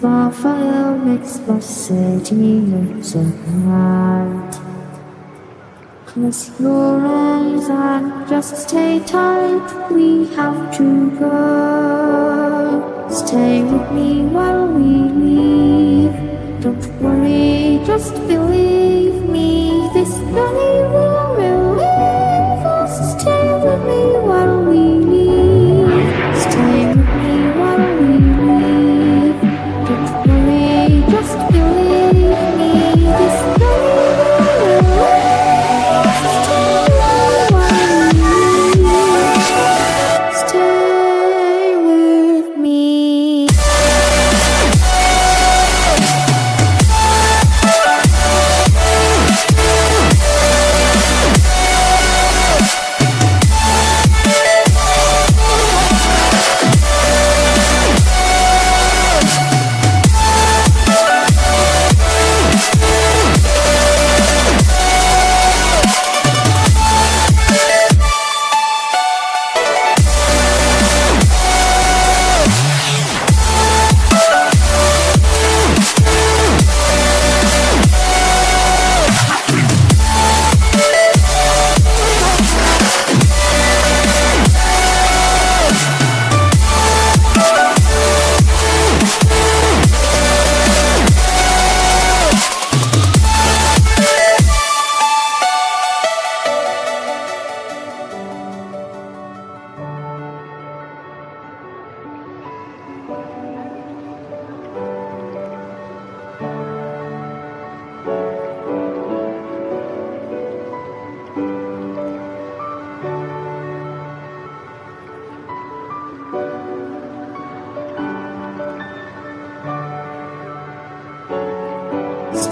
Fire makes the city look so bright. Close your eyes and just stay tight. We have to go. Stay with me while we leave.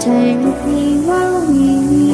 stay with me while we